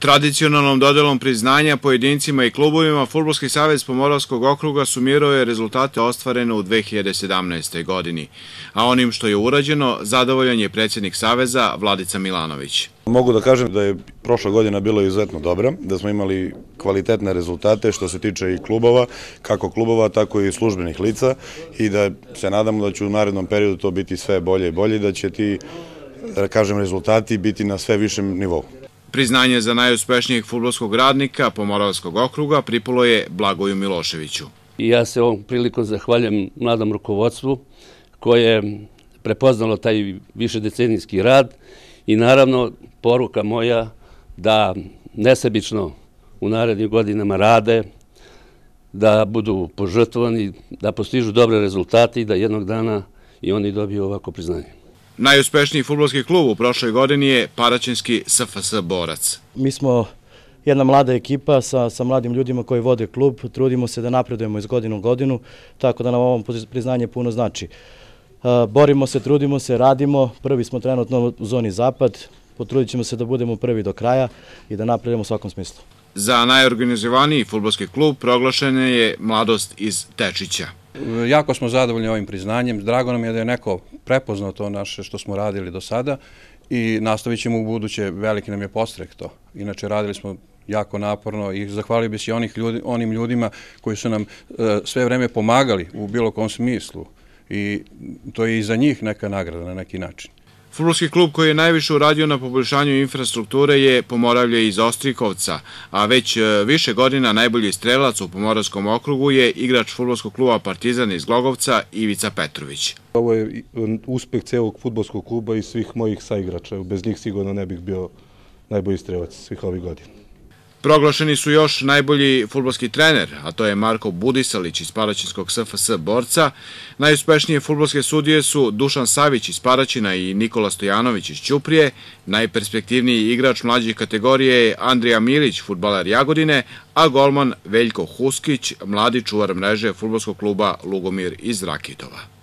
Tradicionalnom dodelom priznanja pojedincima i klubovima Futbolski savez Pomoravskog okruga sumirao je rezultate ostvarene u 2017. godini, a onim što je urađeno zadovoljan je predsjednik Saveza Vladica Milanović. Mogu da kažem da je prošla godina bila izuzetno dobra, da smo imali kvalitetne rezultate što se tiče i klubova, kako klubova, tako i službenih lica i da se nadamo da će u narednom periodu to biti sve bolje i bolje, da će ti, da kažem, rezultati biti na sve višem nivou. Priznanje za najuspešnijeg futbolskog radnika Pomoravskog okruga pripalo je Blagoju Miloševiću. I ja se ovom prilikom zahvaljam mladom rukovodstvu koje je prepoznalo taj višedecenijski rad i naravno poruka moja da nesebično u narednim godinama rade, da budu požrtvovani, da postižu dobre rezultate i da jednog dana i oni dobiju ovako priznanje. Najuspešniji futbolski klub u prošloj godini je Paraćinski SFS Borac. Mi smo jedna mlada ekipa sa, sa mladim ljudima koji vode klub, trudimo se da napredujemo iz godinu u godinu, tako da nam ovom priznanje puno znači. Borimo se, trudimo se, radimo, prvi smo trenutno u zoni zapad, potrudit ćemo se da budemo prvi do kraja i da napredujemo u svakom smislu. Za najorganizovaniji futbolski klub proglašena je mladost iz Tečića. Jako smo zadovoljni ovim priznanjem. Drago nam je da je neko prepoznao to naše što smo radili do sada i nastavit ćemo u buduće. Veliki nam je postrek to. Inače, radili smo jako naporno i zahvalio bi se onih ljudi, onim ljudima koji su nam e, sve vreme pomagali u bilo kom smislu i to je i za njih neka nagrada na neki način. Futbolski klub koji je najviše uradio na poboljšanju infrastrukture je Pomoravlje iz Ostrikovca, a već e, više godina najbolji strelac u Pomoravskom okrugu je igrač futbolskog kluba Partizan iz Glogovca Ivica Petrović. Ovo je uspeh celog futbolskog kluba i svih mojih saigrača. Bez njih sigurno ne bih bio najbolji strelac svih ovih godina. Proglašeni su još najbolji futbolski trener, a to je Marko Budisalić iz Paraćinskog SFS Borca. Najuspešnije futbolske sudije su Dušan Savić iz Paraćina i Nikola Stojanović iz Ćuprije. Najperspektivniji igrač mlađih kategorije je Andrija Milić, futbaler Jagodine, a golman Veljko Huskić, mladi čuvar mreže futbolskog kluba Lugomir iz Rakitova.